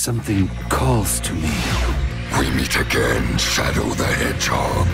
Something calls to me. We meet again, Shadow the Hedgehog.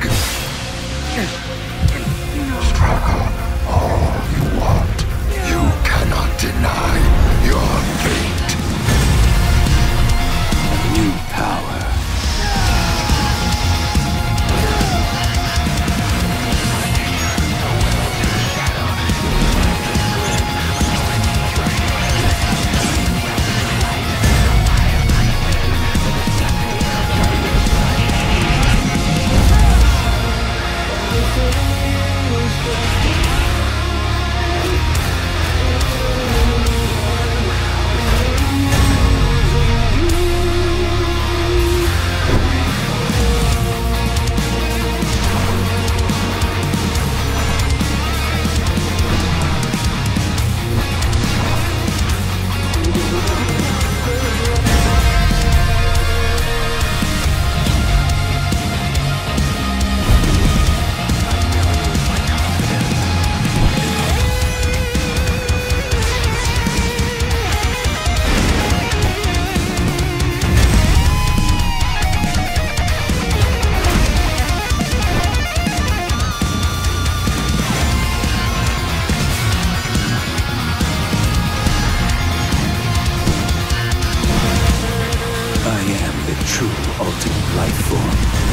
true ultimate life form.